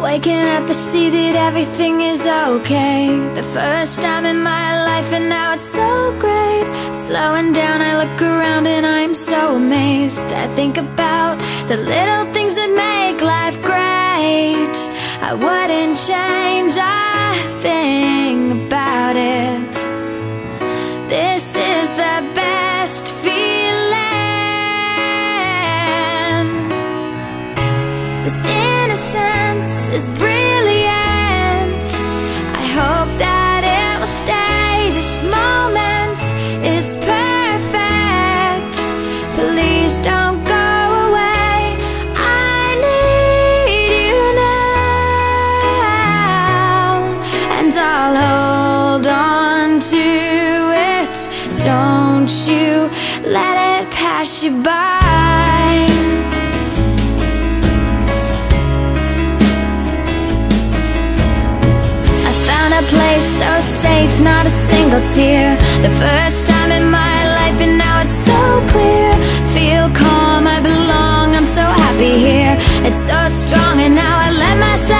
Waking up, I see that everything is okay. The first time in my life and now it's so great. Slowing down, I look around and I'm so amazed. I think about the little things that make life great. I wouldn't change a thing Don't go away. I need you now. And I'll hold on to it. Don't you let it pass you by. I found a place so safe, not a single tear. The first time in my life and now it's so clear Feel calm, I belong, I'm so happy here. It's so strong and now I let myself